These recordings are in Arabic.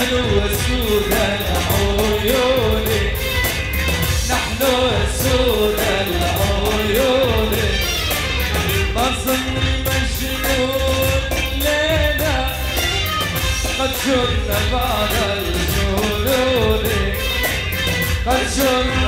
سود العيون نحن سود العيون مصر مجنون ليلة قد شرنا بعد الجنون قد شرنا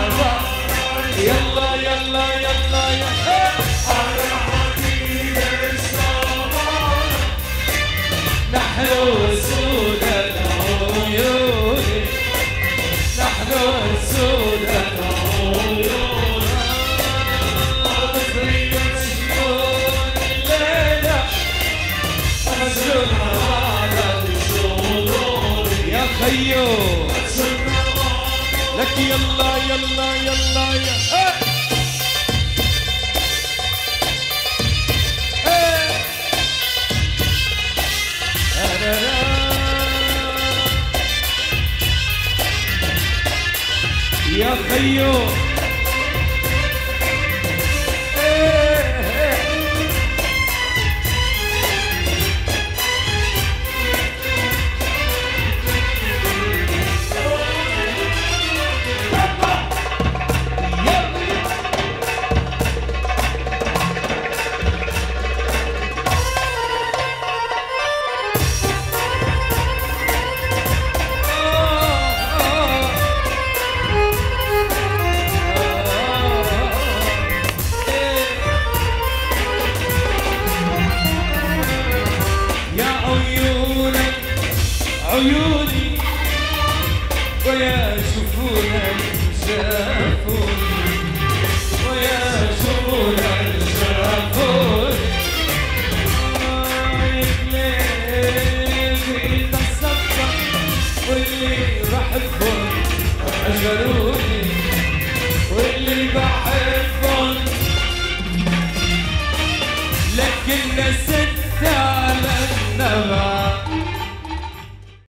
خيو. لك يلا يلا يلا يا ஐயோ عيوني ويا شوفونك شافوني ويا شوفونك شافوني اللي تصدق واللي بحبهم أجروني واللي بحبهم. لكن ست على النبع